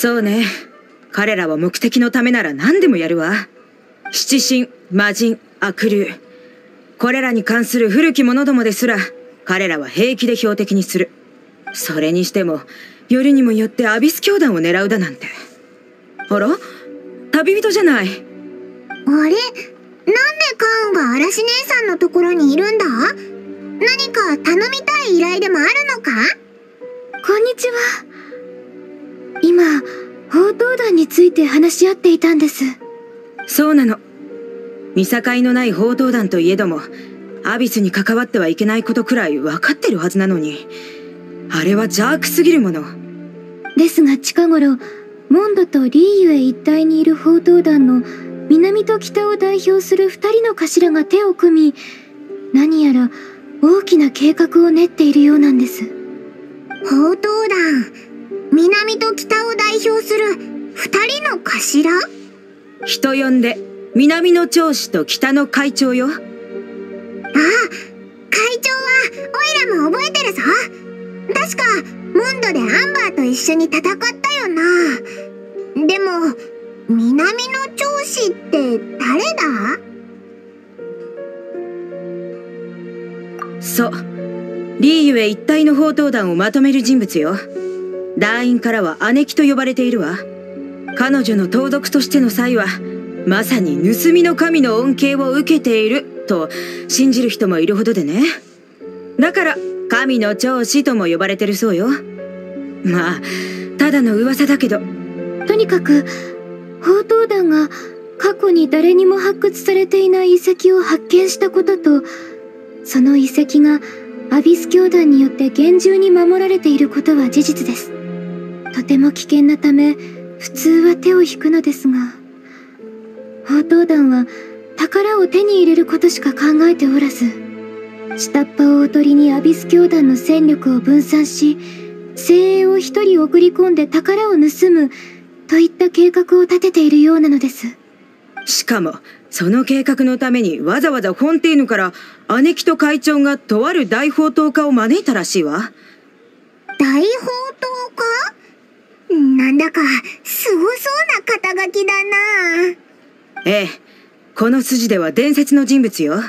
そうね。彼らは目的のためなら何でもやるわ。七神魔人悪竜。これらに関する古き者どもですら彼らは平気で標的にする。それにしてもよりにもよってアビス教団を狙うだなんて。あら？旅人じゃない。あれ？なんでカウンが嵐姉さんのところにいるんだ？何か頼みたい依頼でもあるのか？こんにちは今宝刀団について話し合っていたんです。そうなの。見境のない宝刀団といえどもアビスに関わってはいけないことくらい分かってるはずなのに。あれは邪悪すぎるもの。ですが近頃モンドとリーユへ一帯にいる宝刀団の南と北を代表する二人の頭が手を組み何やら大きな計画を練っているようなんです。宝刀団南と北を代表する二人の頭？人呼んで南の長子と北の会長よ。ああ会長はオイラも覚えてるぞ。確かモンドでアンバーと一緒に戦ったよな。でも南の長子って誰だ？そう。リーユへ一体の宝刀団をまとめる人物よ団員からは姉貴と呼ばれているわ。彼女の盗賊としての際はまさに盗みの神の恩恵を受けていると信じる人もいるほどでね。だから神の長子とも呼ばれてるそうよ。まあただの噂だけど。とにかく宝刀団が過去に誰にも発掘されていない遺跡を発見したこととその遺跡がアビス教団によって厳重に守られていることは事実です。とても危険なため普通は手を引くのですが宝刀団は宝を手に入れることしか考えておらず下っ端をおとりにアビス教団の戦力を分散し精鋭を一人送り込んで宝を盗むといった計画を立てているようなのです。しかもその計画のためにわざわざフォンテーヌから姉貴と会長がとある大宝刀家を招いたらしいわ。大宝刀家なんだかすごそうな肩書きだな。ええこの筋では伝説の人物よ。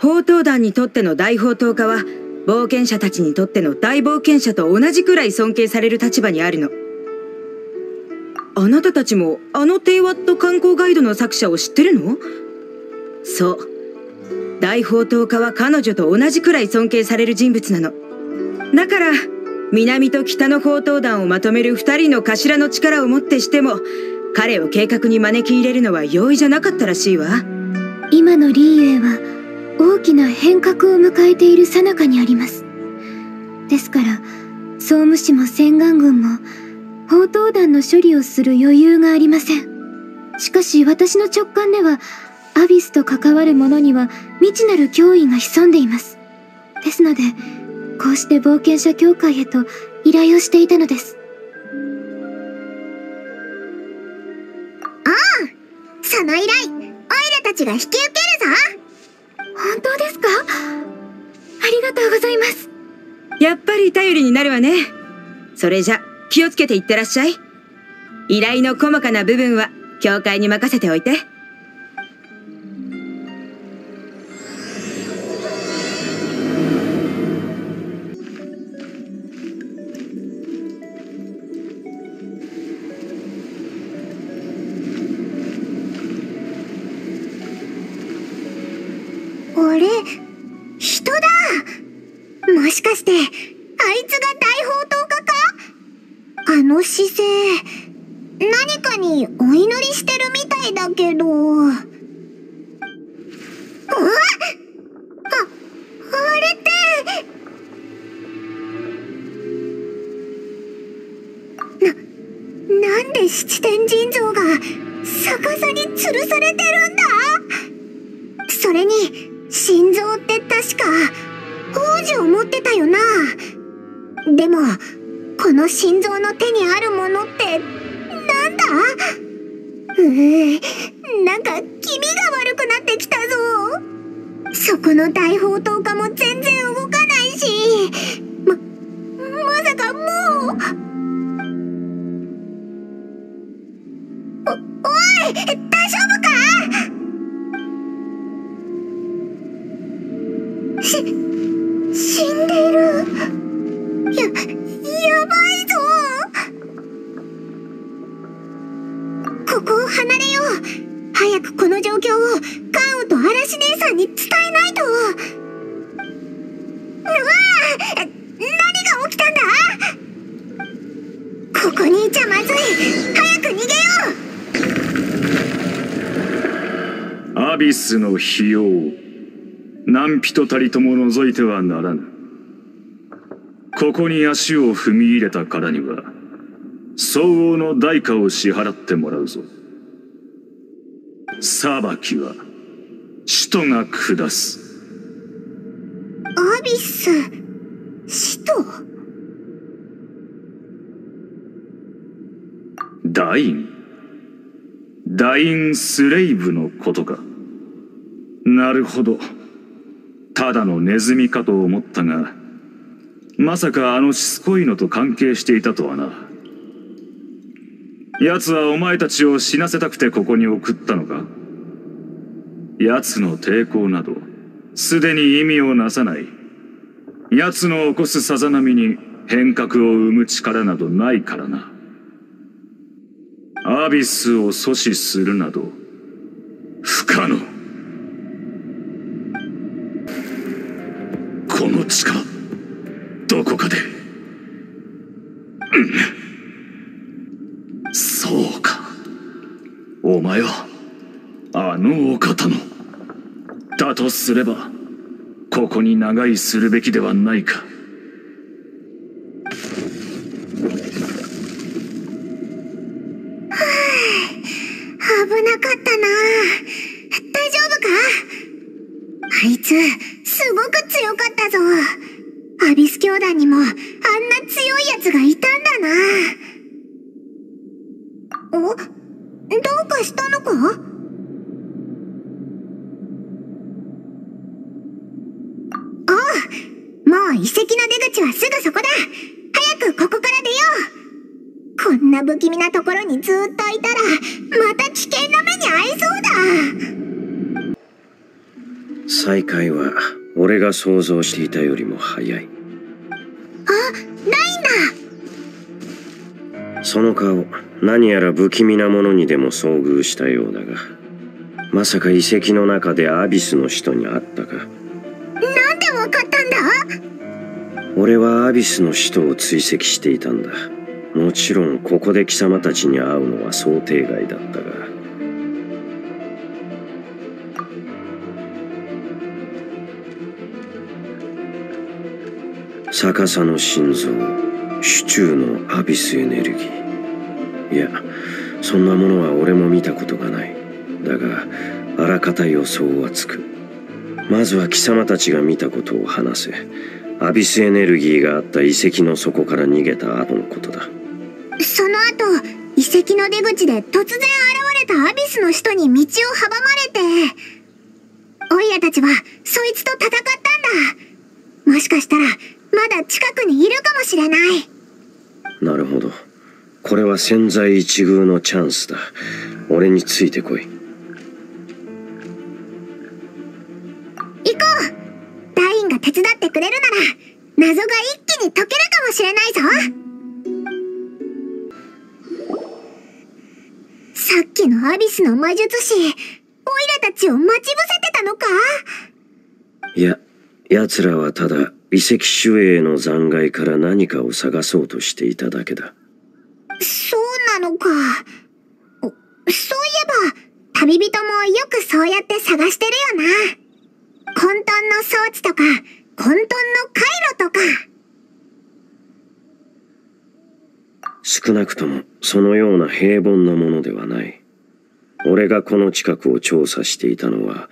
宝刀団にとっての大宝刀家は冒険者たちにとっての大冒険者と同じくらい尊敬される立場にあるの。あなたたちもあのテイワット観光ガイドの作者を知ってるの？そう。大宝刀家は彼女と同じくらい尊敬される人物なの。だから南と北の宝刀団をまとめる二人の頭の力をもってしても彼を計画に招き入れるのは容易じゃなかったらしいわ。今のリーユエは大きな変革を迎えている最中にあります。ですから総務士も洗顔軍も宝刀団の処理をする余裕がありません。しかし私の直感ではアビスと関わる者には未知なる脅威が潜んでいます。ですのでこうして冒険者協会へと依頼をしていたのです。ああその依頼オイラたちが引き受けるぞ。本当ですか？ありがとうございます。やっぱり頼りになるわね。それじゃ気をつけていってらっしゃい。依頼の細かな部分は教会に任せておいてしかしてあいつが大宝刀家か？あの姿勢何かにお祈りしてるみたいだけど。うわああれって。ななんで七天神像が逆さに吊るされてるんだ？それに心臓って確か宝珠を持ってたよな。でもこの心臓の手にあるものってなんだ？うーなんか気味が悪くなってきたぞ。そこの大宝刀家も全然動かないし。ままさかもう。大丈夫？費用何人たりとも除いてはならぬ。ここに足を踏み入れたからには相応の代価を支払ってもらうぞ。裁きは使徒が下す。アビス使徒？ダイン。ダインスレイブのことかなるほど。ただのネズミかと思ったがまさかあのしつこいのと関係していたとはな。奴はお前たちを死なせたくてここに送ったのか？奴の抵抗などすでに意味をなさない。奴の起こすさざ波に変革を生む力などないからな。アビスを阻止するなど不可能。の地下どこかで、うん、そうか。お前はあのお方の。だとすればここに長居するべきではないか危なかったな大丈夫かあいつすごく強かったぞアビス教団にもあんな強いやつがいたんだなおどうかしたのかああもう遺跡の出口はすぐそこだ早くここから出ようこんな不気味なところにずっといたらまた危険な目に遭いそうだ再会は俺が想像していたよりも早い。あないんだ。その顔何やら不気味なものにでも遭遇したようだがまさか遺跡の中でアビスの使徒に会ったか。なんでわかったんだ？俺はアビスの使徒を追跡していたんだ。もちろんここで貴様たちに会うのは想定外だったが逆さの心臓手中のアビスエネルギー。いやそんなものは俺も見たことがない。だがあらかた予想はつく。まずは貴様たちが見たことを話せ。アビスエネルギーがあった遺跡の底から逃げた後のことだ。その後遺跡の出口で突然現れたアビスの人に道を阻まれて。オイラたちはそいつと戦ったんだ。もしかしたらまだ近くにいるかもしれない。なるほど。これは千載一遇のチャンスだ。俺についてこい。行こう。ダインが手伝ってくれるなら謎が一気に解けるかもしれないぞ。さっきのアビスの魔術師オイラたちを待ち伏せてたのか？いや奴らはただ遺跡守衛の残骸から何かを探そうとしていただけだ。そうなのか。おそういえば旅人もよくそうやって探してるよな。混沌の装置とか混沌の回路とか。少なくともそのような平凡なものではない。俺がこの近くを調査していたのは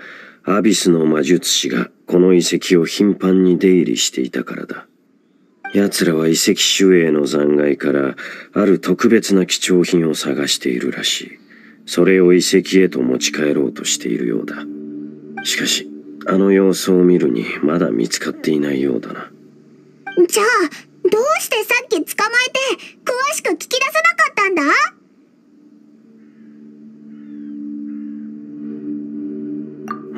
アビスの魔術師がこの遺跡を頻繁に出入りしていたからだ。奴らは遺跡守衛の残骸からある特別な貴重品を探しているらしい。それを遺跡へと持ち帰ろうとしているようだ。しかしあの様子を見るにまだ見つかっていないようだな。じゃあどうしてさっき捕まえて詳しく聞き出さなかったんだ？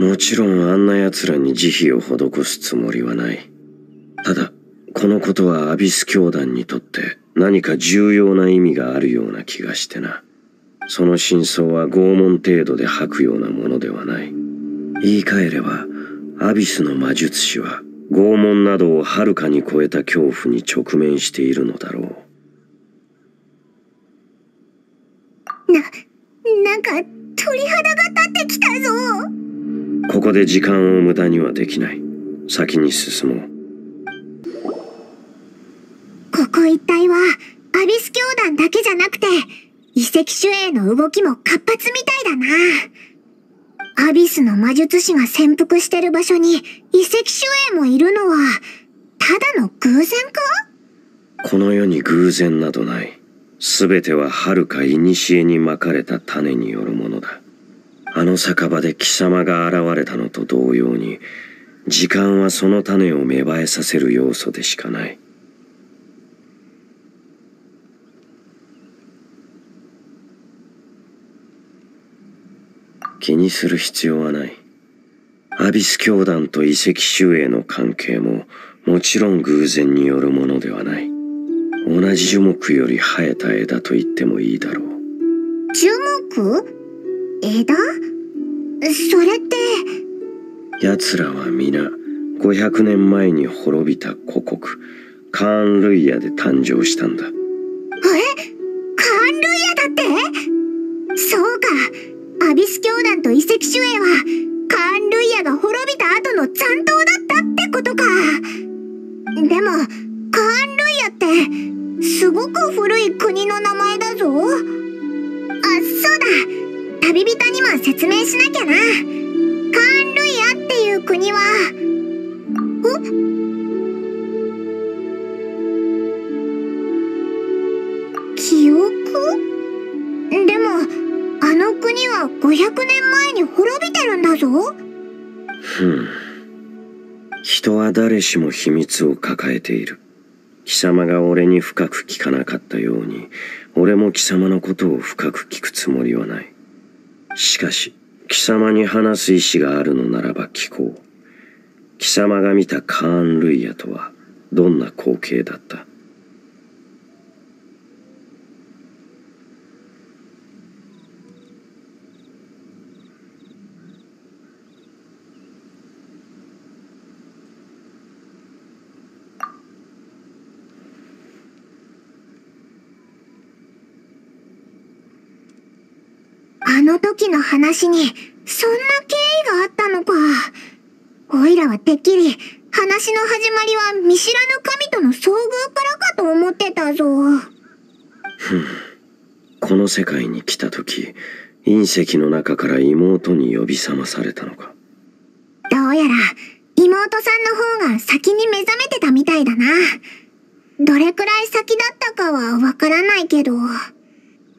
もちろんあんな奴らに慈悲を施すつもりはない。ただこのことはアビス教団にとって何か重要な意味があるような気がしてな。その真相は拷問程度で吐くようなものではない。言い換えればアビスの魔術師は拷問などをはるかに超えた恐怖に直面しているのだろう。な、なんか鳥肌が立ってきたぞ。ここで時間を無駄にはできない。先に進もう。ここ一帯はアビス教団だけじゃなくて遺跡守衛の動きも活発みたいだな。アビスの魔術師が潜伏してる場所に遺跡守衛もいるのはただの偶然か？この世に偶然などない。全ては遥か古にまかれた種によるものだあの酒場で貴様が現れたのと同様に時間はその種を芽生えさせる要素でしかない。気にする必要はない。アビス教団と遺跡守衛の関係ももちろん偶然によるものではない。同じ樹木より生えた枝と言ってもいいだろう。樹木？枝それって。奴らは皆500年前に滅びた古国カーン・ルイヤで誕生したんだ。え？カーン・ルイヤだって？そうか。アビス教団と遺跡守衛はカーン・ルイヤが滅びた後の残党だったってことか。でもカーン・ルイヤってすごく古い国の名前だぞ。あそうだ旅人にも説明しなきゃな。カーン・ルイヤっていう国は。記憶？でもあの国は500年前に滅びてるんだぞ。ふん。人は誰しも秘密を抱えている。貴様が俺に深く聞かなかったように俺も貴様のことを深く聞くつもりはない。しかし貴様に話す意志があるのならば聞こう。貴様が見たカーン・ルイヤとはどんな光景だったあの時の話に、そんな経緯があったのか。おいらはてっきり、話の始まりは見知らぬ神との遭遇からかと思ってたぞ。ふん。この世界に来た時、隕石の中から妹に呼び覚まされたのか。どうやら、妹さんの方が先に目覚めてたみたいだな。どれくらい先だったかはわからないけど。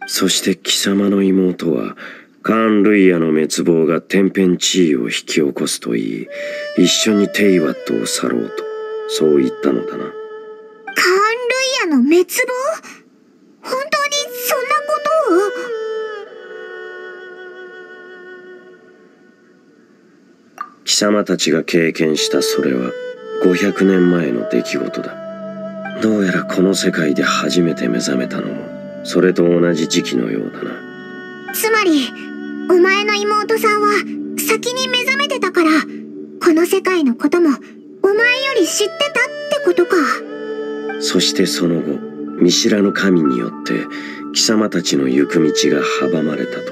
そして貴様の妹は、カーン・ルイヤの滅亡が天変地異を引き起こすと言い、一緒にテイワットを去ろうと、そう言ったのだな。カーン・ルイヤの滅亡？本当にそんなことを？貴様たちが経験したそれは500年前の出来事だ。どうやらこの世界で初めて目覚めたのもそれと同じ時期のようだなつまりお前の妹さんは先に目覚めてたからこの世界のこともお前より知ってたってことか。そしてその後見知らぬ神によって貴様たちの行く道が阻まれたと。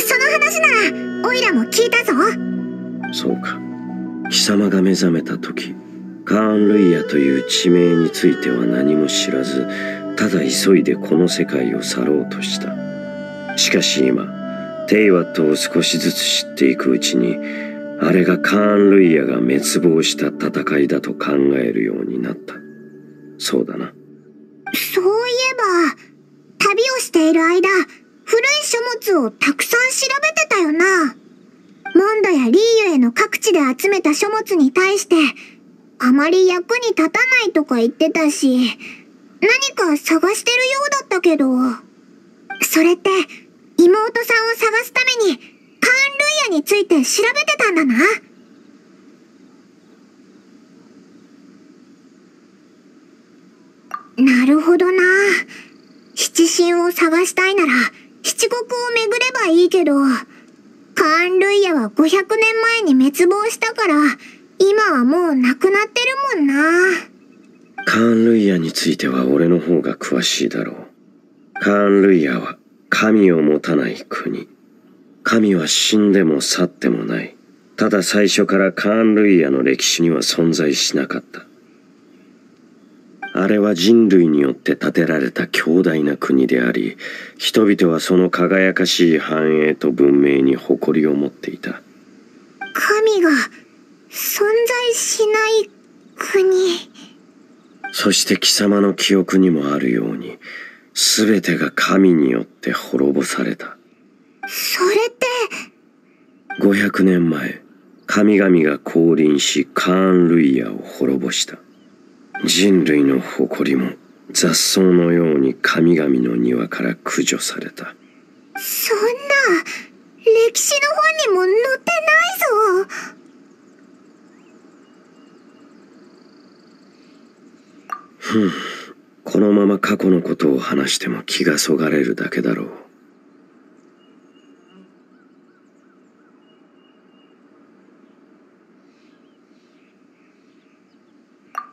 その話ならオイラも聞いたぞ。そうか。貴様が目覚めた時カーン・ルイヤという地名については何も知らずただ急いでこの世界を去ろうとした。しかし今テイワットを少しずつ知っていくうちにあれがカーン・ルイヤが滅亡した戦いだと考えるようになった。そうだな。そういえば旅をしている間古い書物をたくさん調べてたよな。モンドやリーユへの各地で集めた書物に対してあまり役に立たないとか言ってたし何か探してるようだったけど。それって、妹さんを探すために、カーン・ルイヤについて調べてたんだな。なるほどな。七神を探したいなら、七国を巡ればいいけど、カーン・ルイヤは500年前に滅亡したから、今はもう亡くなってるもんな。カーン・ルイヤについては俺の方が詳しいだろう。カーン・ルイヤは神を持たない国。神は死んでも去ってもない。ただ最初からカーン・ルイヤの歴史には存在しなかった。あれは人類によって建てられた強大な国であり、人々はその輝かしい繁栄と文明に誇りを持っていた。神が存在しない国。そして貴様の記憶にもあるように、全てが神によって滅ぼされた。それって。500年前神々が降臨しカーン・ルイヤを滅ぼした。人類の誇りも雑草のように神々の庭から駆除された。そんな歴史の本にも載ってないぞ。ふんこのまま過去のことを話しても気がそがれるだけだろう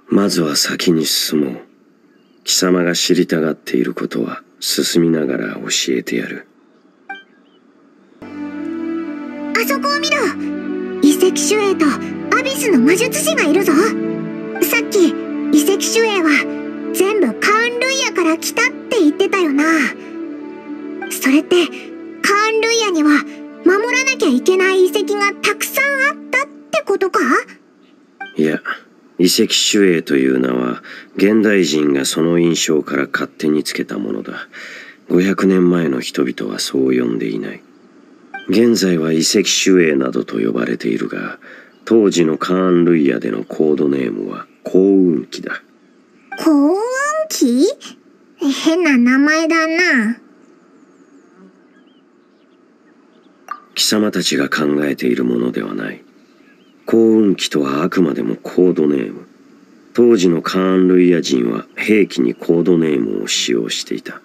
まずは先に進もう。貴様が知りたがっていることは進みながら教えてやる。あそこを見ろ遺跡守衛とアビスの魔術師がいるぞさっき遺跡守衛は全部カーン・ルイヤから来たって言ってたよな。それってカーン・ルイヤには守らなきゃいけない遺跡がたくさんあったってことか？いや遺跡守衛という名は現代人がその印象から勝手につけたものだ。500年前の人々はそう呼んでいない。現在は遺跡守衛などと呼ばれているが当時のカーン・ルイヤでのコードネームは幸運期だ。幸運期変な名前だな。貴様たちが考えているものではない。幸運期とはあくまでもコードネーム。当時のカーン・ルイヤ人は兵器にコードネームを使用していた。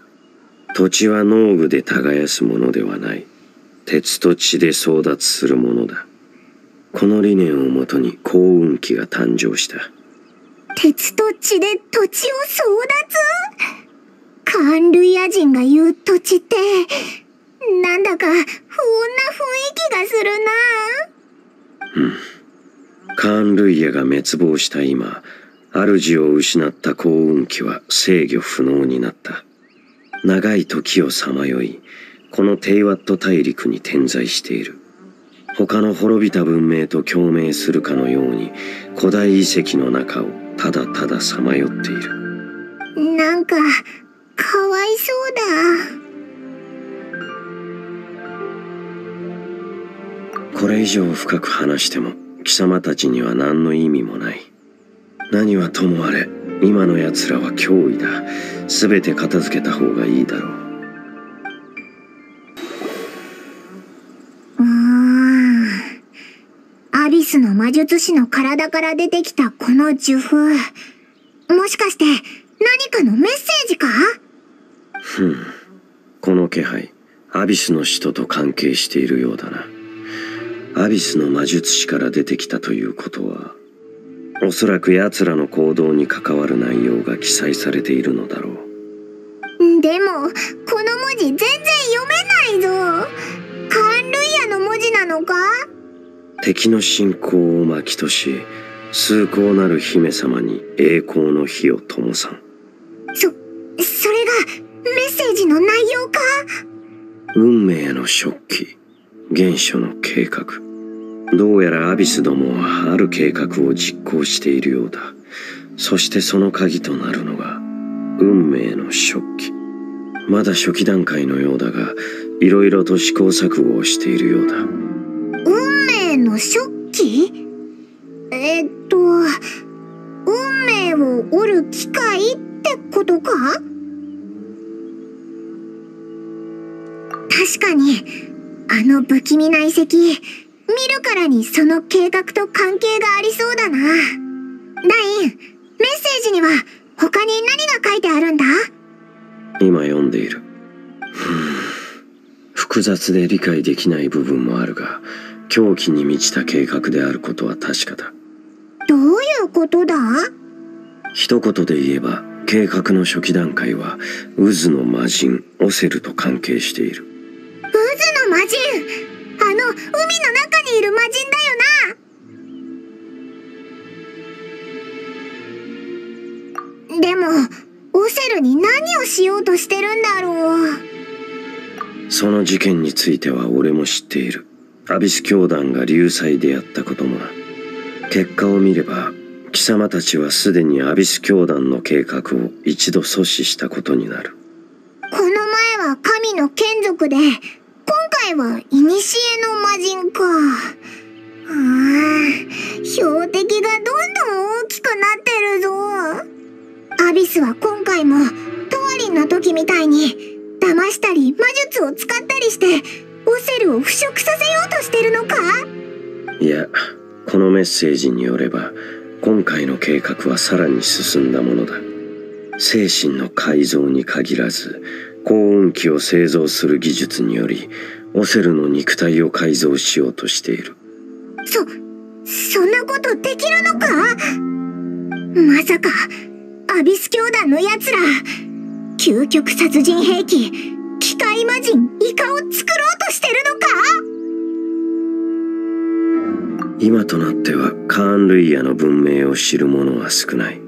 土地は農具で耕すものではない。鉄と血で争奪するものだ。この理念をもとに幸運期が誕生した。鉄と血で土地を争奪？カーン・ルイヤ人が言う土地ってなんだか不穏な雰囲気がするな。うん。カーン・ルイヤが滅亡した今主を失った幸運期は制御不能になった。長い時をさまよいこのテイワット大陸に点在している。他の滅びた文明と共鳴するかのように古代遺跡の中をただたださまよっている。なんかかわいそうだ。これ以上深く話しても貴様たちには何の意味もない。何はともあれ今の奴らは脅威だ。全て片付けた方がいいだろうスの魔術師の体から出てきたこの呪符。もしかして何かのメッセージか？ふん。この気配アビスの使徒と関係しているようだな。アビスの魔術師から出てきたということはおそらく奴らの行動に関わる内容が記載されているのだろう。でもこの文字全然読めないぞ。カーンルイヤの文字なのか？敵の信仰を巻きとし崇高なる姫様に栄光の火を灯さん。そそれがメッセージの内容か？運命の食器原初の計画。どうやらアビスどもはある計画を実行しているようだ。そしてその鍵となるのが運命の食器。まだ初期段階のようだがいろいろと試行錯誤をしているようだ食器えっと運命を折る機械ってことか？確かにあの不気味な遺跡見るからにその計画と関係がありそうだな。ダイン、メッセージには他に何が書いてあるんだ？今読んでいる。複雑で理解できない部分もあるが、狂気に満ちた計画であることは確かだ。どういうことだ？一言で言えば、計画の初期段階は、渦の魔人、オセルと関係している。渦の魔人？あの、海の中にいる魔人だよなでも、オセルに何をしようとしてるんだろう？その事件については俺も知っている。アビス教団が流祭でやったことも。結果を見れば、貴様たちはすでにアビス教団の計画を一度阻止したことになる。この前は神の眷属で、今回は古の魔人か。ああ、標的がどんどん大きくなってるぞ。アビスは今回も、トワリンの時みたいに、騙したり魔術を使ったりしてオセルを腐食させようとしてるのか？いやこのメッセージによれば今回の計画はさらに進んだものだ。精神の改造に限らず幸運機を製造する技術によりオセルの肉体を改造しようとしている。そそんなことできるのか？まさかアビス教団のやつら究極殺人兵器機械魔人イカを作ろうと今となってはカーン・ルイヤの文明を知る者は少ない。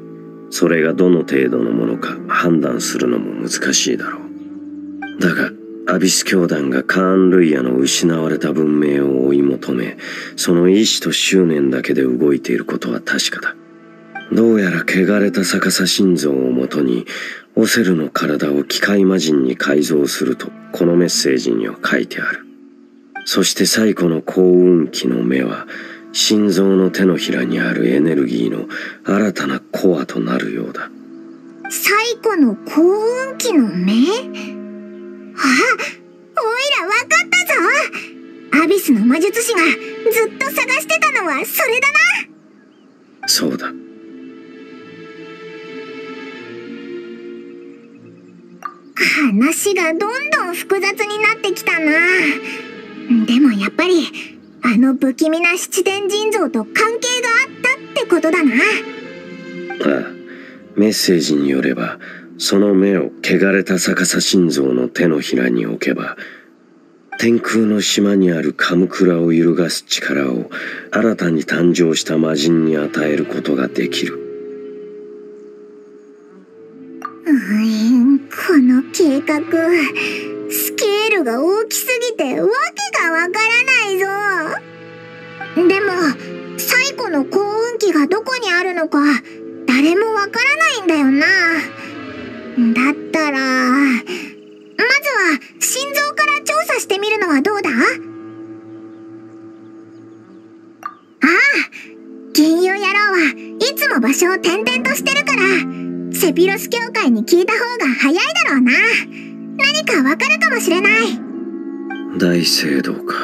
それがどの程度のものか判断するのも難しいだろう。だがアビス教団がカーン・ルイヤの失われた文明を追い求めその意志と執念だけで動いていることは確かだ。どうやら汚れた逆さ心臓をもとにオセルの体を機械魔人に改造するとこのメッセージには書いてある。そして最古の幸運期の目は心臓の手のひらにあるエネルギーの新たなコアとなるようだ。最古の幸運期の目？あおいらわかったぞ。アビスの魔術師がずっと探してたのはそれだな。そうだ。話がどんどん複雑になってきたな。でもやっぱりあの不気味な七天神像と関係があったってことだな。ああメッセージによればその目を汚れた逆さ心臓の手のひらに置けば天空の島にあるカムクラを揺るがす力を新たに誕生した魔人に与えることができる。うんこの計画スケールが大きすぎてわけがわからないぞ。でも最古の幸運期がどこにあるのか誰もわからないんだよな。だったらまずは心臓から調査してみるのはどうだ？ああ金融野郎はいつも場所を転々としてるからセピロス教会に聞いた方が早いだろうな。何かわかるかもしれない。大聖堂か。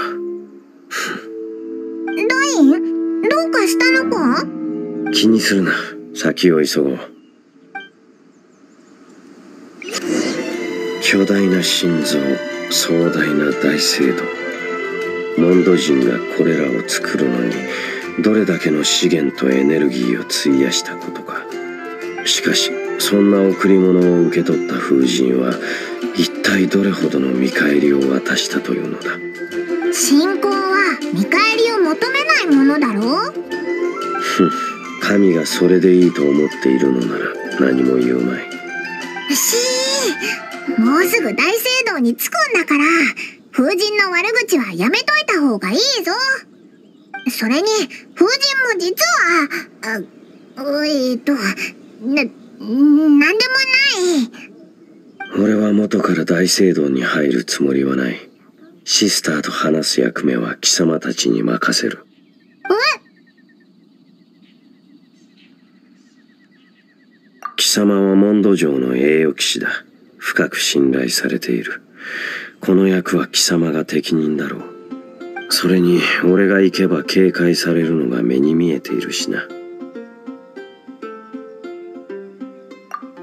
ダイン？どうかしたのか？気にするな。先を急ごう。巨大な心臓壮大な大聖堂。モンド人がこれらを作るのにどれだけの資源とエネルギーを費やしたことか。しかしそんな贈り物を受け取った風神は一体どれほどの見返りを渡したというのだ？信仰は見返りを求めないものだろう？神がそれでいいと思っているのなら何も言うまい。しーもうすぐ大聖堂に着くんだから風神の悪口はやめといた方がいいぞ。それに風神も実はあえっとな、なんでもない。俺は元から大聖堂に入るつもりはない。シスターと話す役目は貴様たちに任せる。え貴様はモンド城の栄誉騎士だ。深く信頼されている。この役は貴様が適任だろう。それに俺が行けば警戒されるのが目に見えているしな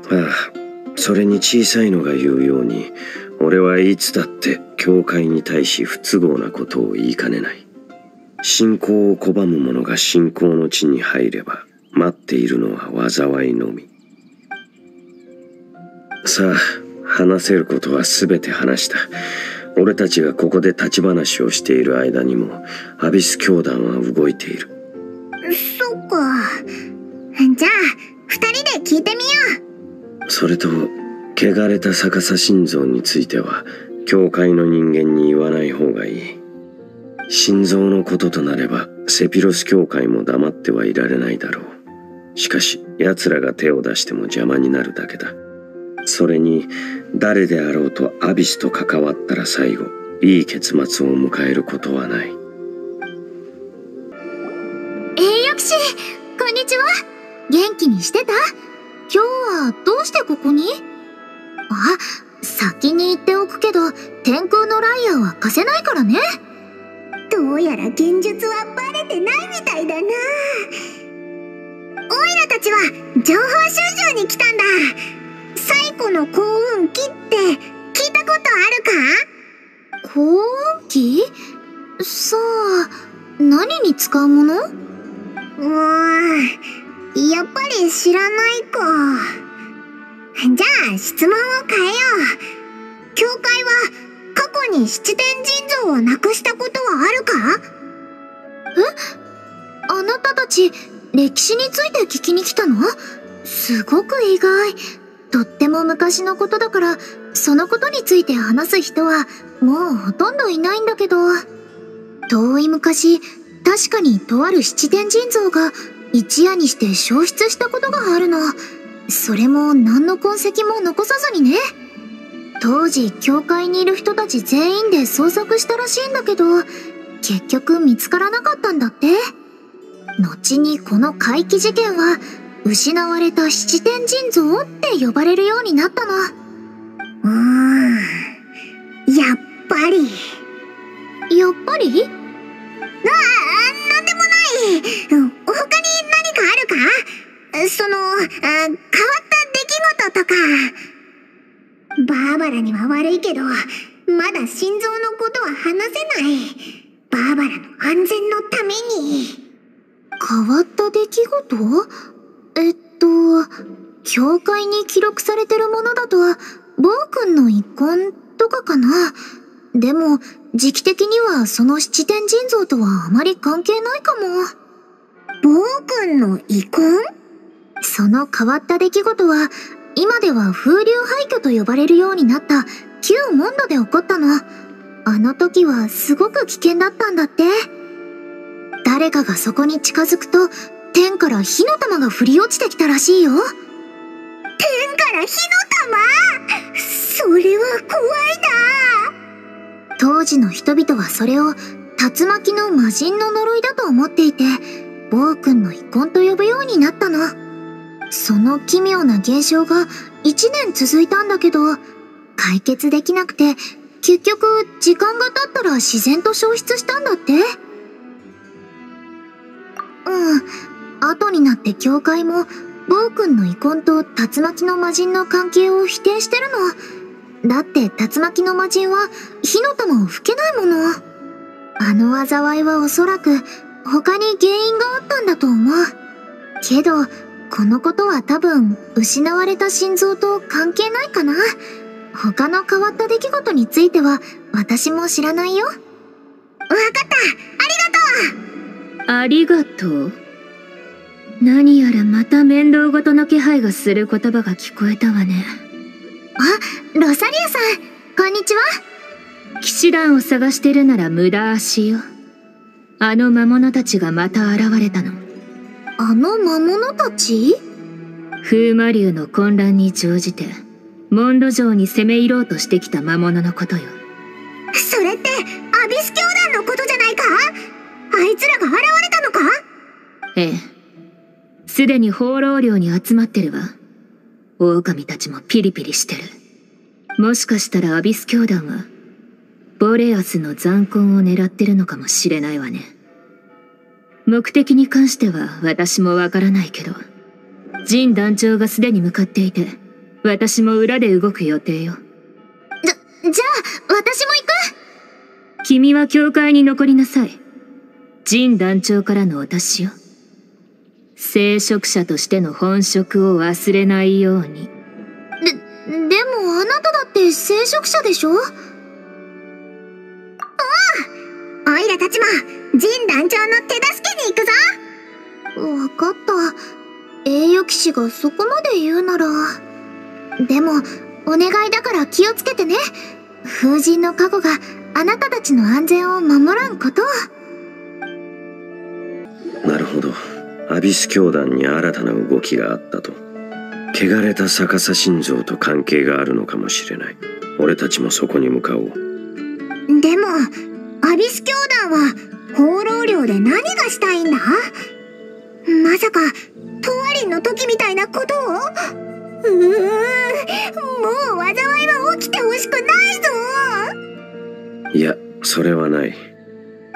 ああそれに小さいのが言うように俺はいつだって教会に対し不都合なことを言いかねない。信仰を拒む者が信仰の地に入れば待っているのは災いのみ。さあ話せることは全て話した。俺たちがここで立ち話をしている間にもアビス教団は動いている。そっか。じゃあ二人で聞いてみよう。それと汚れた逆さ心臓については教会の人間に言わない方がいい。心臓のこととなればセピロス教会も黙ってはいられないだろう。しかし奴らが手を出しても邪魔になるだけだ。それに誰であろうとアビスと関わったら最後いい結末を迎えることはない。栄誉騎士こんにちは。元気にしてた？今日はどうしてここに？あ先に言っておくけど天空のライアーは貸せないからね。どうやら現実はバレてないみたいだな。オイラたちは情報収集に来たんだ。最古の幸運期って聞いたことあるか？幸運期さあ何に使うもの？うーんやっぱり知らないか。じゃあ質問を変えよう。教会は過去に七天神像をなくしたことはあるか？え？あなたたち歴史について聞きに来たの？すごく意外。とっても昔のことだからそのことについて話す人はもうほとんどいないんだけど。遠い昔確かにとある七天神像が一夜にして消失したことがあるのそれも何の痕跡も残さずにね。当時教会にいる人たち全員で捜索したらしいんだけど結局見つからなかったんだって。後にこの怪奇事件は失われた七天神像って呼ばれるようになったの。うーん。やっぱり。やっぱり？ああな他に何かあるか？そのあ変わった出来事とか。バーバラには悪いけどまだ心臓のことは話せない。バーバラの安全のために。変わった出来事？えっと教会に記録されてるものだと暴君の遺恨とかかな？でも時期的にはその七天神像とはあまり関係ないかも。暴君の遺恨？その変わった出来事は今では風流廃墟と呼ばれるようになった旧モンドで起こったの。あの時はすごく危険だったんだって。誰かがそこに近づくと天から火の玉が降り落ちてきたらしいよ。天から火の玉？それは怖いな当時の人々はそれを竜巻の魔人の呪いだと思っていて暴君の遺恨と呼ぶようになったの。その奇妙な現象が1年続いたんだけど解決できなくて結局時間が経ったら自然と消失したんだって。うん。後になって教会も暴君の遺恨と竜巻の魔人の関係を否定してるの。だって竜巻の魔人は火の玉を吹けないもの。あの災いはおそらく他に原因があったんだと思う。けどこのことは多分失われた心臓と関係ないかな。他の変わった出来事については私も知らないよ。わかった。ありがとう。ありがとう。何やらまた面倒ごとの気配がする言葉が聞こえたわね。あロサリアさんこんにちは。騎士団を探してるなら無駄足よ。あの魔物たちがまた現れたの。あの魔物たち？風魔流の混乱に乗じてモンド城に攻め入ろうとしてきた魔物のことよ。それってアビス教団のことじゃないか？あいつらが現れたのか？ええ。すでに放浪寮に集まってるわ狼たちもピリピリしてる。もしかしたらアビス教団はボレアスの残魂を狙ってるのかもしれないわね。目的に関しては私もわからないけどジン団長がすでに向かっていて私も裏で動く予定よ。じゃ、じゃあ、私も行く！君は教会に残りなさい。ジン団長からのお達しよ聖職者としての本職を忘れないようにで、でもあなただって聖職者でしょ？ああおいらたちも、ジン団長の手助けに行くぞわかった。栄誉騎士がそこまで言うなら。でも、お願いだから気をつけてね。風神の加護があなたたちの安全を守らんことを。なるほどアビス教団に新たな動きがあったと。汚れた逆さ心臓と関係があるのかもしれない。俺たちもそこに向かおう。でも、アビス教団は放浪寮で何がしたいんだ？まさか、トワリンの時みたいなことを？うーん、もう災いは起きてほしくないぞ。いやそれはない。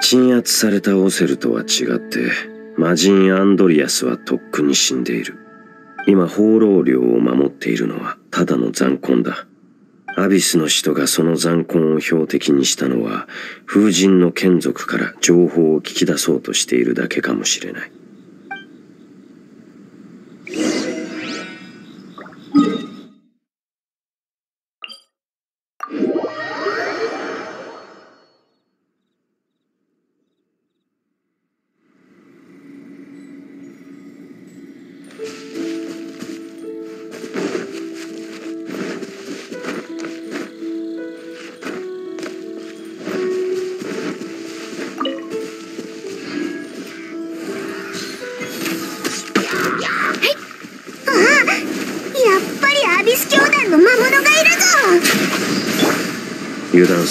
鎮圧されたオセルとは違って魔人アンドリアスはとっくに死んでいる。今放浪領を守っているのはただの残魂だ。アビスの使徒がその残魂を標的にしたのは風神の眷属から情報を聞き出そうとしているだけかもしれない。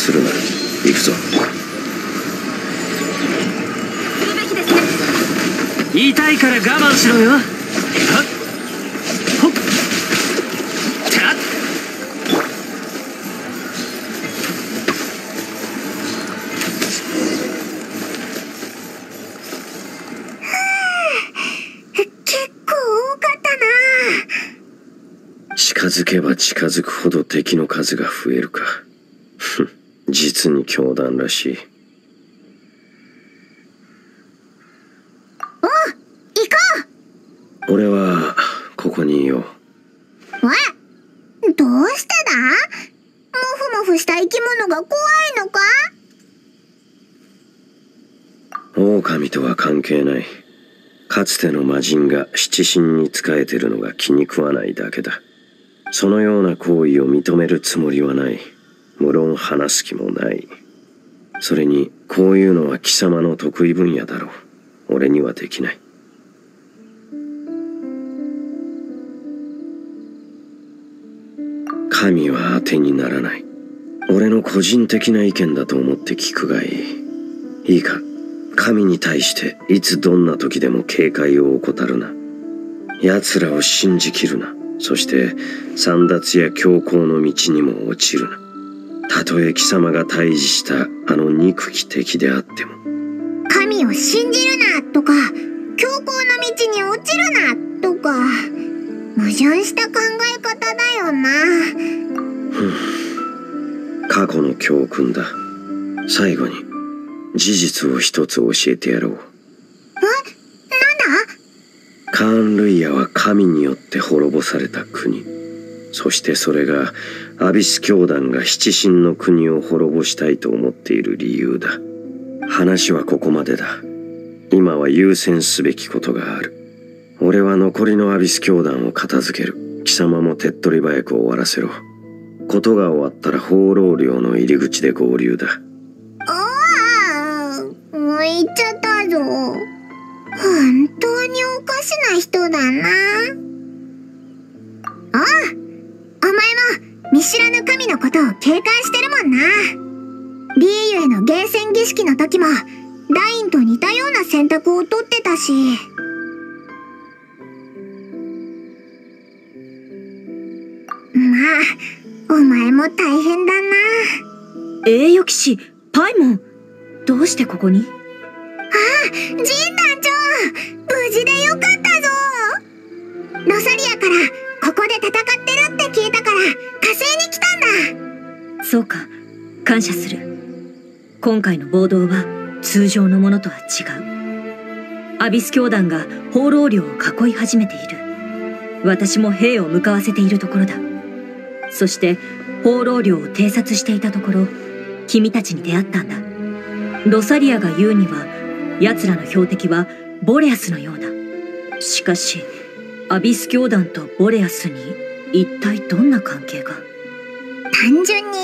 する。な行くぞ痛いから我慢しろよ。はっ。ほっ。たっ結構多かったな。近づけば近づくほど敵の数が増えるか実に強弾らしい。行こ俺はここにいようう。わどうしてだ？モフモフした生き物が怖いのか？狼とは関係ない。かつての魔人が七神に仕えてるのが気に食わないだけだ。そのような行為を認めるつもりはない無論話す気もない。それにこういうのは貴様の得意分野だろう。俺にはできない。神は当てにならない。俺の個人的な意見だと思って聞くがいい。いいか。神に対していつどんな時でも警戒を怠るな。奴らを信じきるな。そして散奪や強行の道にも落ちるな。たとえ貴様が対峙したあの憎き敵であっても。神を信じるなとか強行の道に落ちるなとか矛盾した考え方だよな。過去の教訓だ。最後に事実を一つ教えてやろう。なんだ？カーン・ルイヤは神によって滅ぼされた国そしてそれがアビス教団が七神の国を滅ぼしたいと思っている理由だ。話はここまでだ。今は優先すべきことがある。俺は残りのアビス教団を片付ける。貴様も手っ取り早く終わらせろ。ことが終わったら放浪寮の入り口で合流だ。ああもう行っちゃったぞ。本当におかしな人だな。ああ前も見知らぬ神のことを警戒してるもんな。リーユへのゲーセン儀式の時もダインと似たような選択を取ってたし。まあお前も大変だな。栄誉騎士パイモンどうしてここに？ジン団長無事でよかったぞ。ロサリアからここで戦ってるって聞いたから火星に来たんだ。そうか。感謝する。今回の暴動は通常のものとは違う。アビス教団が放浪寮を囲い始めている。私も兵を向かわせているところだ。そして放浪寮を偵察していたところ君たちに出会ったんだ。ロサリアが言うには奴らの標的はボレアスのようだ。しかしアビス教団とボレアスに一体どんな関係が？単純に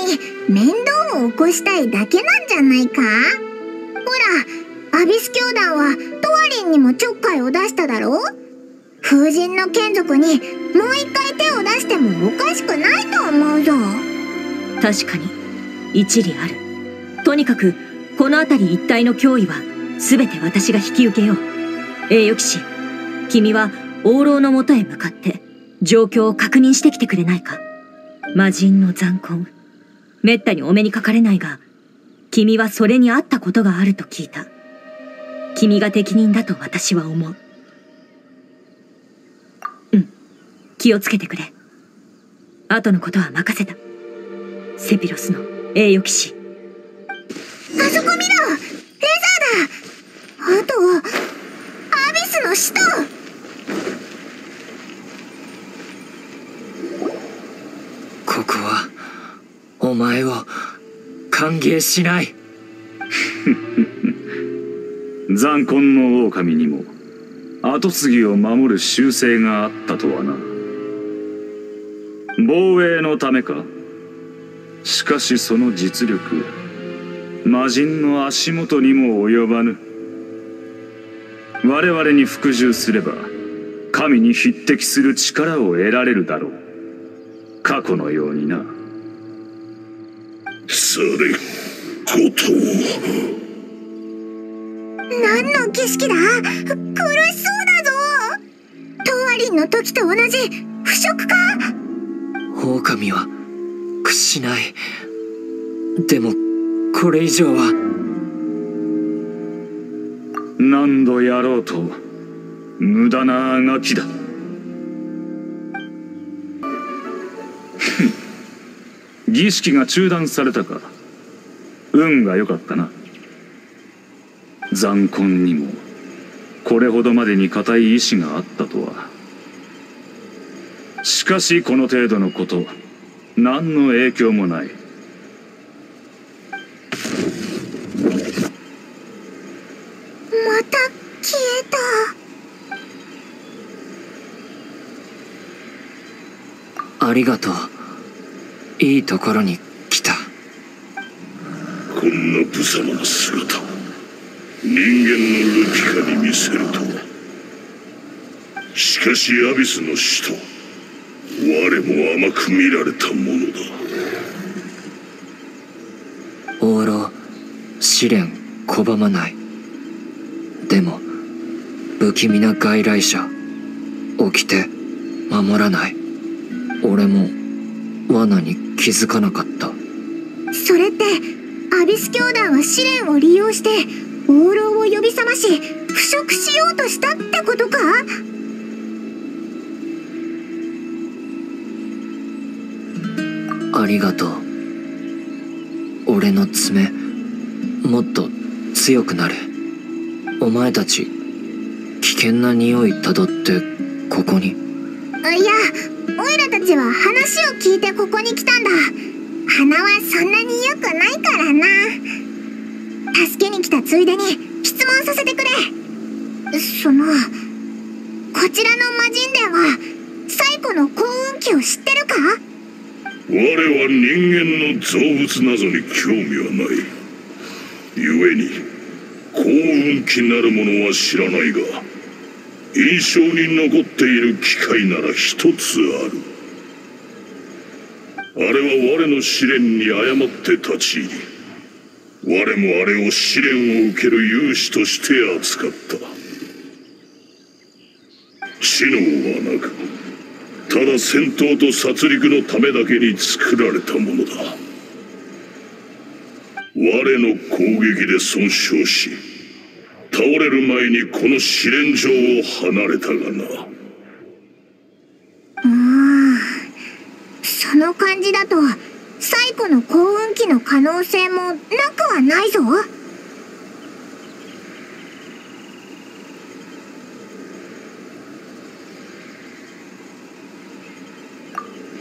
面倒を起こしたいだけなんじゃないか？ほらアビス教団はトワリンにもちょっかいを出しただろ風神の眷属にもう一回手を出してもおかしくないと思うぞ。確かに一理ある。とにかくこの辺り一帯の脅威は全て私が引き受けよう。栄誉騎士君は王老のもとへ向かって状況を確認してきてくれないか。魔人の残魂。めったにお目にかかれないが君はそれに合ったことがあると聞いた。君が適任だと私は思う。うん。気をつけてくれ。後のことは任せた。セピロスの栄誉騎士。あそこ見ろ。レザーだ。あとアビスの使徒ここはお前を歓迎しない。残魂の狼にも跡継ぎを守る習性があったとはな。防衛のためか。しかしその実力魔人の足元にも及ばぬ。我々に服従すれば神に匹敵する力を得られるだろう。過去のようにな。されことを何の儀式だ？苦しそうだぞ。トワリンの時と同じ。腐食か？狼は屈しない。でもこれ以上は。何度やろうと無駄なあがきだ儀式が中断されたか。運が良かったな。残魂にも。これほどまでに固い意志があったとは。しかしこの程度のこと何の影響もないまた消えたありがとう。いいところに来た。こんな無様な姿を人間のルピカに見せるとは。しかしアビスの使徒我も甘く見られたものだ。往路試練拒まない。でも不気味な外来者起きて守らない俺も罠に気づかなかった。それってアビス教団は試練を利用して王老を呼び覚まし腐食しようとしたってことか？ありがとう。俺の爪もっと強くなるお前たち危険な匂いたどってここにいやオイラたちは話を聞いてここに来たんだ。鼻はそんなに良くないからな。助けに来たついでに質問させてくれ。そのこちらの魔人伝は最古の幸運期を知ってるか？我は人間の造物などに興味はない。故に幸運期なるものは知らないが印象に残っている機会なら一つある。あれは我の試練に誤って立ち入り我もあれを試練を受ける勇士として扱った。知能はなくただ戦闘と殺戮のためだけに作られたものだ。我の攻撃で損傷し倒れる前にこの試練場を離れたがな。うん。その感じだと最古の幸運期の可能性もなくはないぞ。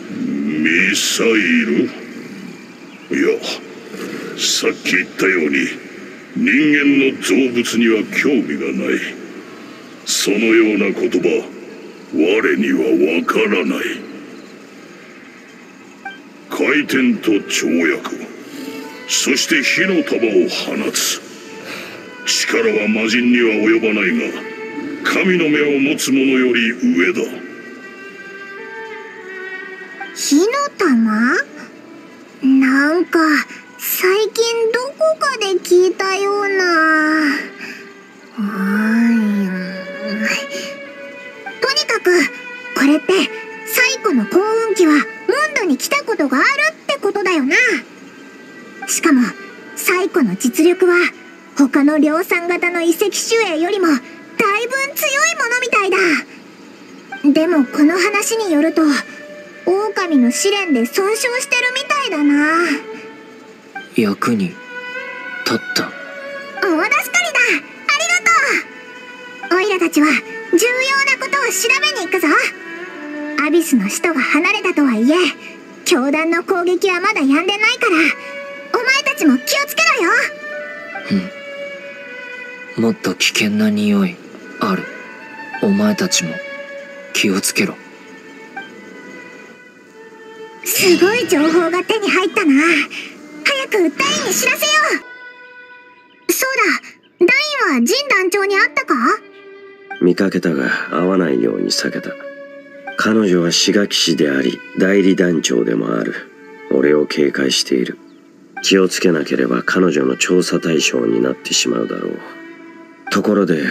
ミサイル？いやさっき言ったように人間の造物には興味がない。そのような言葉我にはわからない。回転と跳躍そして火の束を放つ。力は魔人には及ばないが神の目を持つ者より上だ。火の玉？なんかかで聞いたような。とにかくこれって最古の幸運期はモンドに来たことがあるってことだよな。しかも最古の実力は他の量産型の遺跡守衛よりもだいぶ強いものみたいだ。でもこの話によると狼の試練で損傷してるみたいだな。役に立った。大助かりだ。ありがとう。オイラたちは重要なことを調べに行くぞ。アビスの使徒が離れたとはいえ教団の攻撃はまだ止んでないから。お前たちも気をつけろよ。うん。もっと危険な匂いある。お前たちも気をつけろ。すごい情報が手に入ったな。早くダイに知らせようそうだ。ダインは神団長に会ったか？見かけたが会わないように避けた。彼女は志垣氏であり代理団長でもある。俺を警戒している。気をつけなければ彼女の調査対象になってしまうだろう。ところで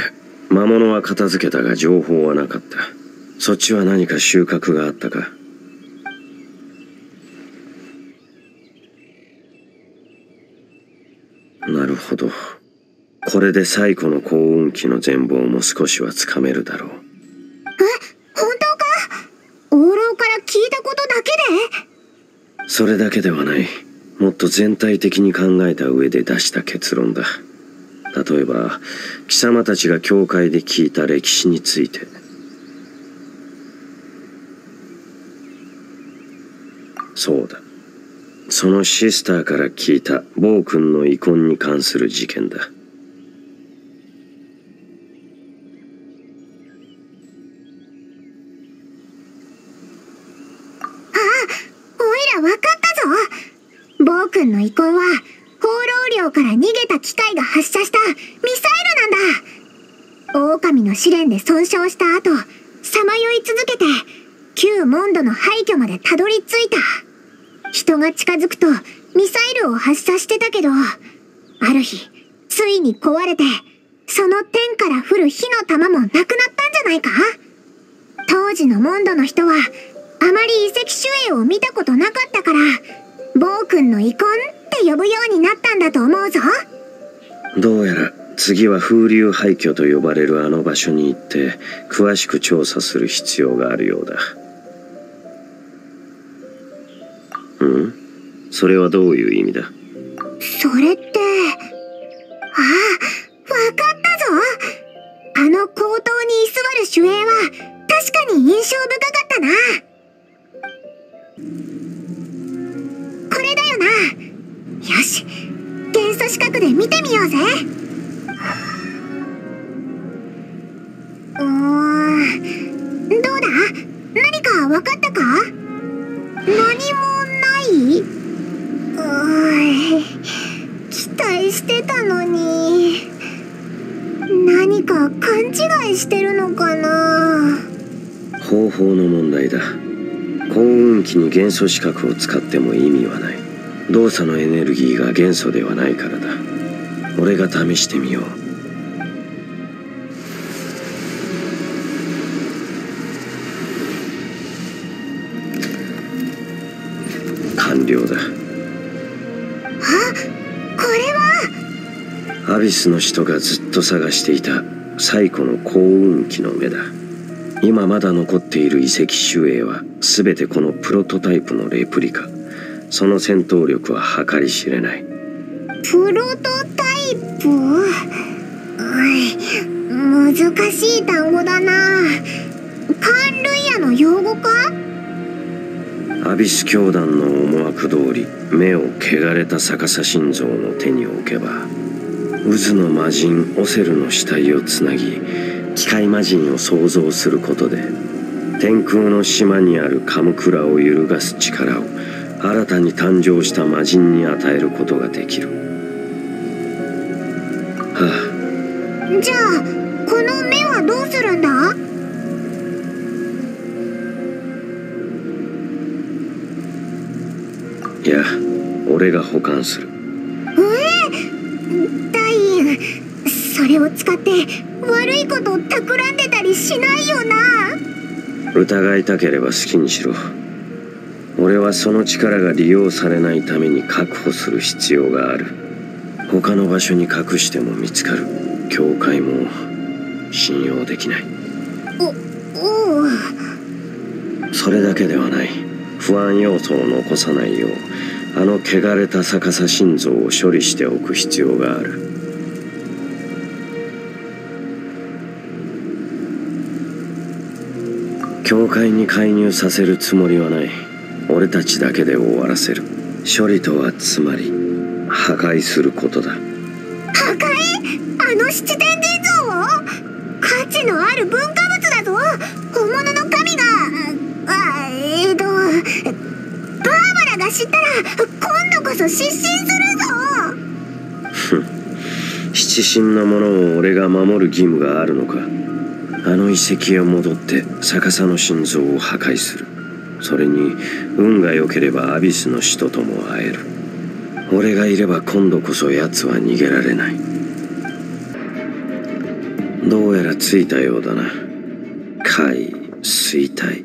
魔物は片付けたが情報はなかった。そっちは何か収穫があったか？なるほど。これで最古の幸運期の全貌も少しはつかめるだろう。え本当か？王老から聞いたことだけで？それだけではない。もっと全体的に考えた上で出した結論だ。例えば貴様たちが教会で聞いた歴史についてそうだそのシスターから聞いた暴君の遺恨に関する事件だオイラ分かったぞ暴君の遺恨は放浪寮から逃げた機械が発射したミサイルなんだ狼の試練で損傷した後さまよい続けて旧モンドの廃墟までたどり着いた人が近づくとミサイルを発射してたけどある日ついに壊れてその天から降る火の玉もなくなったんじゃないか？当時のモンドの人はあまり遺跡守衛を見たことなかったから暴君の遺恨って呼ぶようになったんだと思うぞ。どうやら次は風流廃墟と呼ばれるあの場所に行って詳しく調査する必要があるようだ。うん？それはどういう意味だ？それってああわかったぞ。あの高等に居座る守衛は確かに印象深かったな。これだよな。よし元素四角で見てみようぜ。うーんどうだ？何かわかったか？何も。い期待してたのに。何か勘違いしてるのかな？方法の問題だ。幸運期に元素資格を使っても意味はない。動作のエネルギーが元素ではないからだ。俺が試してみようビスの人がずっと探していた最古の幸運期の目だ。今まだ残っている遺跡守衛は全てこのプロトタイプのレプリカ。その戦闘力は計り知れない。プロトタイプ？難しい単語だな。関類野の用語か？アビス教団の思惑通り目を汚れた逆さ心臓の手に置けば渦の魔人オセルの死体をつなぎ機械魔人を創造することで天空の島にあるカムクラを揺るがす力を新たに誕生した魔人に与えることができる。はじゃあこの目はどうするんだ？あいや俺が保管するれを使って悪いことを企んでたりしないよな。疑いたければ好きにしろ。俺はその力が利用されないために確保する必要がある。他の場所に隠しても見つかる。教会も信用できない。おおう。それだけではない。不安要素を残さないようあの汚れた逆さ心臓を処理しておく必要がある教会に介入させるつもりはない。俺たちだけで終わらせる。処理とはつまり破壊することだ。破壊？あの七天神像を？価値のある文化物だぞ本物の神が？あえーとバーバラが知ったら今度こそ失神するぞ！七神のものを俺が守る義務があるのか？あの遺跡へ戻って逆さの心臓を破壊する。それに運が良ければアビスの使徒とも会える。俺がいれば今度こそ奴は逃げられない。どうやら着いたようだな。海衰退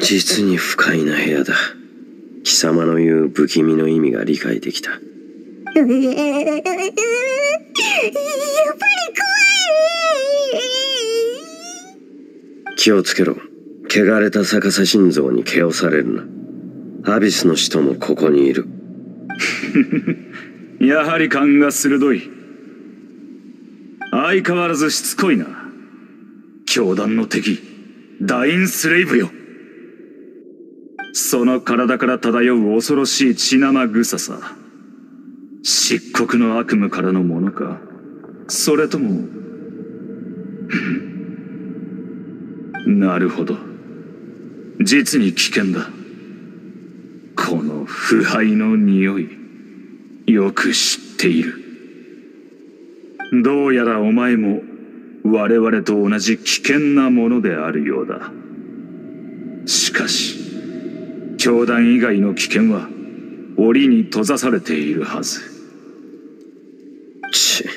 実に不快な部屋だ。貴様の言う不気味の意味が理解できた。やっぱり怖い気をつけろ。汚れた逆さ心臓に毛をされるな。アビスの使徒もここにいる。やはり勘が鋭い。相変わらずしつこいな。教団の敵。ダインスレイブよ。その体から漂う恐ろしい血生臭さ。漆黒の悪夢からのものか。それともなるほど。実に危険だ。この腐敗の匂いよく知っている。どうやらお前も我々と同じ危険なものであるようだ。しかし教団以外の危険は檻に閉ざされているはず。ち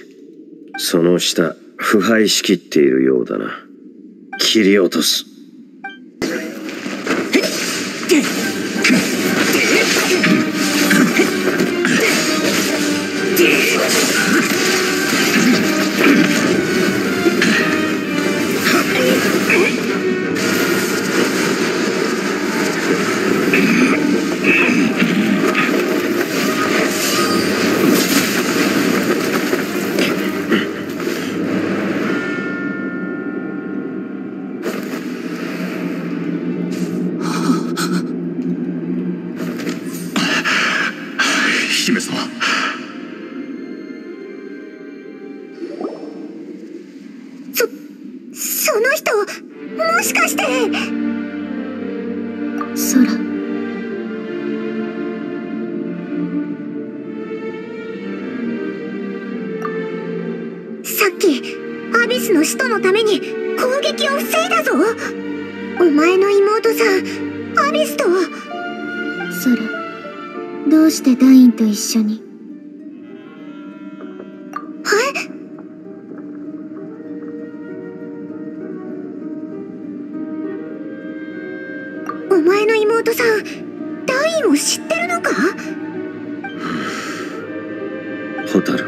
その下腐敗しきっているようだな。切り落とす。お前の妹さんダインを知ってるのか？ホタル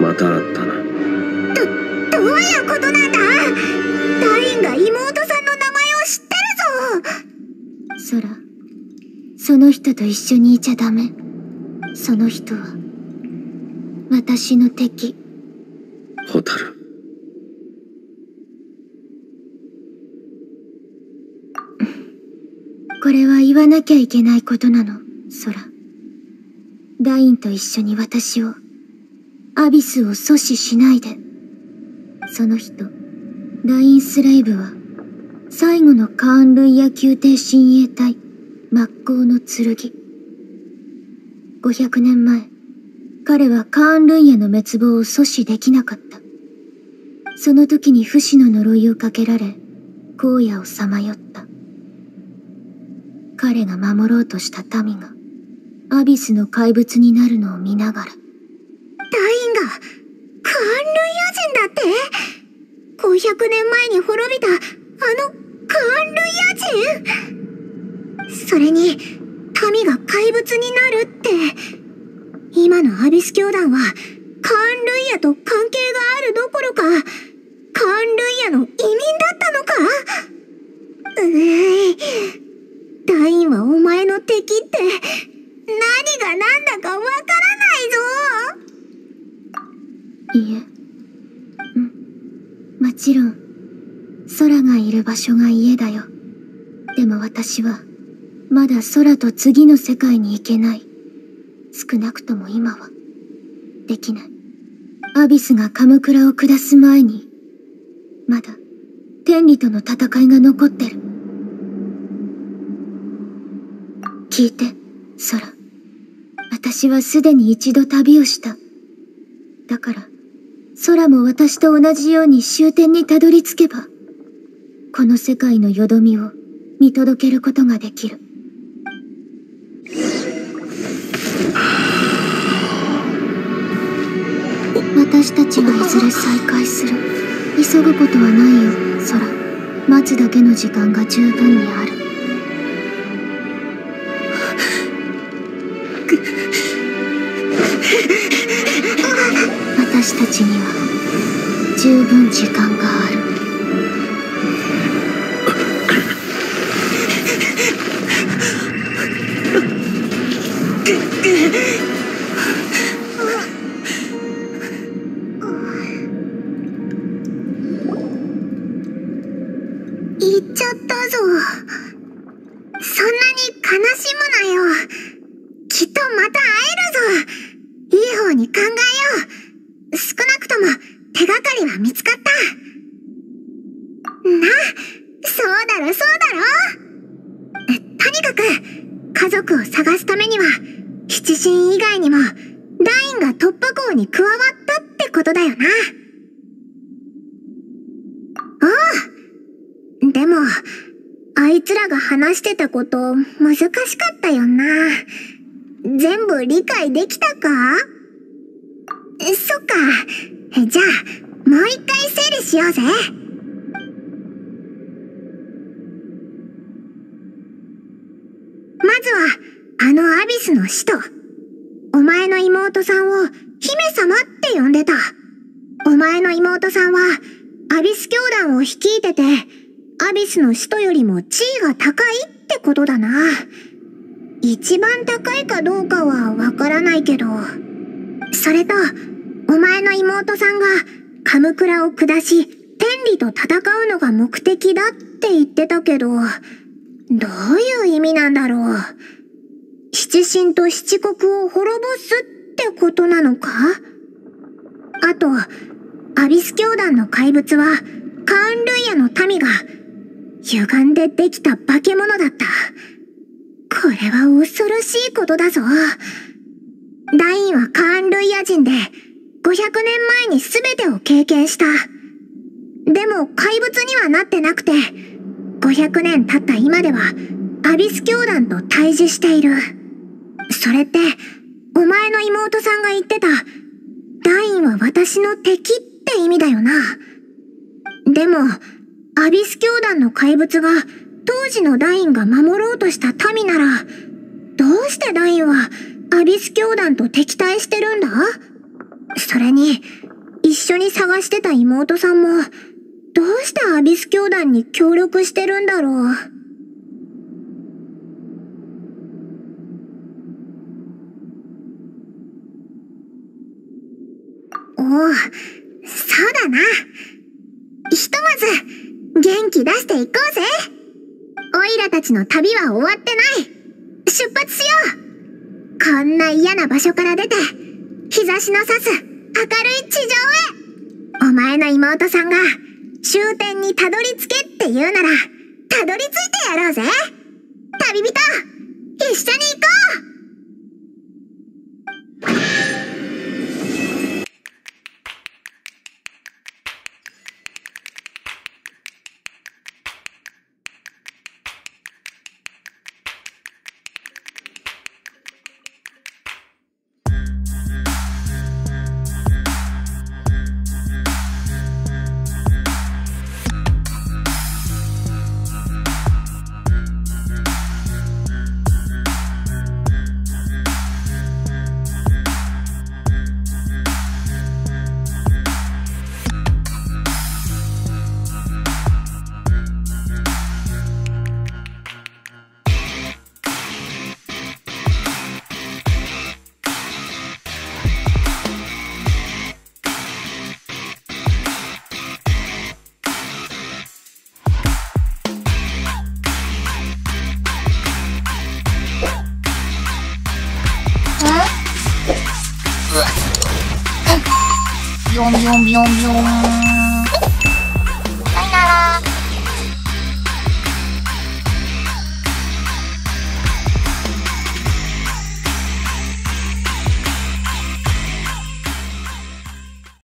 また会ったな。どういうことなんだ？ダインが妹さんの名前を知ってるぞ！ソラその人と一緒にいちゃダメ。その人は私の敵ホタルこれは言わなきゃいけないことなのソラ。ダインと一緒に私をアビスを阻止しないで。その人ダインスレイブは最後のカーンルイヤ宮廷親衛隊真っ向の剣。500年前彼はカーンルイヤの滅亡を阻止できなかった。その時に不死の呪いをかけられ荒野をさまよった。彼が守ろうとした民がアビスの怪物になるのを見ながら。ダインがカーンルイヤ人だって？500年前に滅びたあのカーンルイヤ人？それに民が怪物になるって。今のアビス教団はカーンルイヤと関係があるどころかカーンルイヤの移民だったのか？うぅダインはお前の敵って何が何だかわからないぞ。いえ。うん。もちろん空がいる場所が家だよ。でも私はまだ空と次の世界に行けない。少なくとも今は。できない。アビスがカムクラを下す前にまだ天理との戦いが残ってる。聞いて空私はすでに一度旅をした。だから空も私と同じように終点にたどり着けばこの世界のよどみを見届けることができる。私たちはいずれ再会する。急ぐことはないよ空待つだけの時間が十分にある。たちには十分時間がある。全部理解できたか？そっか。じゃあ、もう一回整理しようぜ。まずは、あのアビスの使徒。お前の妹さんを姫様って呼んでた。お前の妹さんは、アビス教団を率いてて、アビスの使徒よりも地位が高いってことだな。一番高いかどうかはわからないけど。それと、お前の妹さんが、カムクラを下し、天理と戦うのが目的だって言ってたけど、どういう意味なんだろう？七神と七国を滅ぼすってことなのか？あと、アビス教団の怪物は、カーンルイヤの民が、歪んでできた化け物だった。これは恐ろしいことだぞ。ダインはカーンルイヤ人で、500年前に全てを経験した。でも怪物にはなってなくて、500年経った今では、アビス教団と対峙している。それって、お前の妹さんが言ってた、ダインは私の敵って意味だよな。でも、アビス教団の怪物が、当時のダインが守ろうとした民なら、どうしてダインは、アビス教団と敵対してるんだ？それに、一緒に探してた妹さんも、どうしてアビス教団に協力してるんだろう？おお、そうだな。ひとまず、元気出していこうぜ。オイラたちの旅は終わってない。出発しよう。こんな嫌な場所から出て、日差しの差す明るい地上へ。お前の妹さんが終点にたどり着けって言うなら、たどり着いてやろうぜ。旅人、一緒に行こうビョ